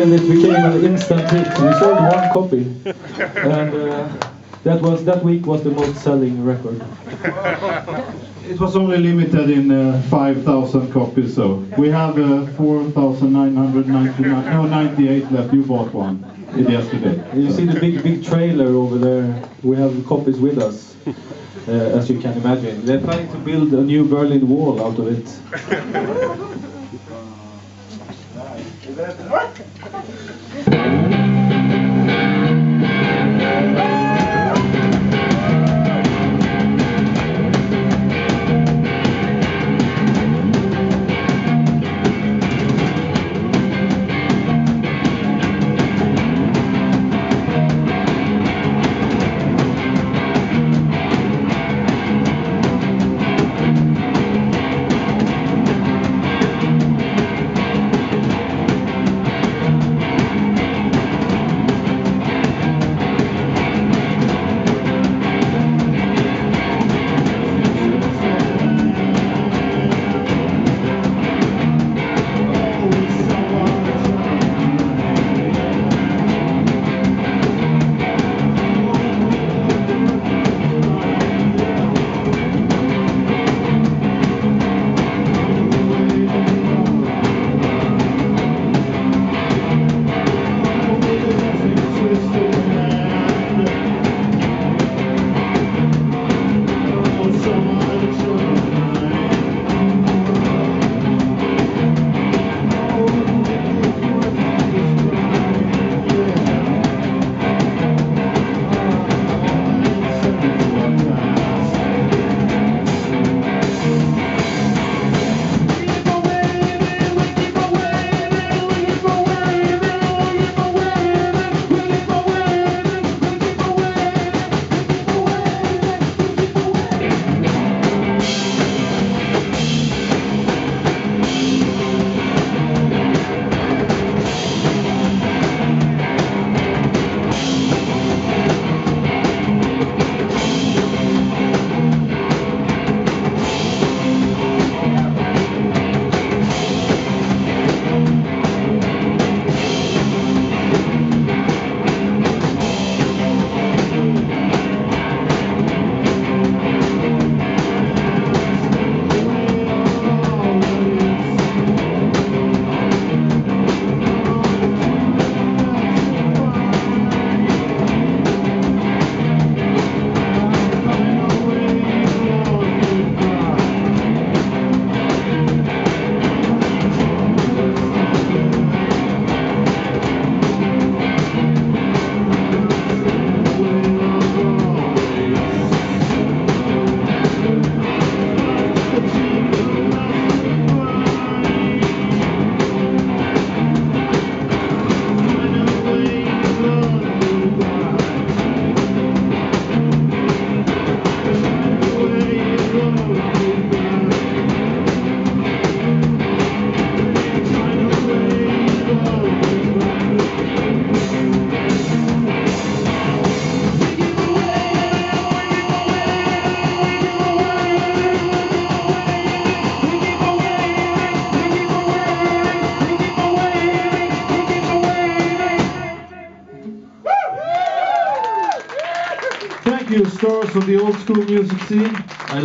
Sweden it became an instant hit. We sold one copy, and uh, that was that week was the most selling record. It was only limited in uh, 5,000 copies, so we have uh, 4,999, no, 98 left. You bought one yesterday. You see the big big trailer over there. We have copies with us, uh, as you can imagine. They're trying to build a new Berlin Wall out of it. Угадайте. Of the old school music scene. I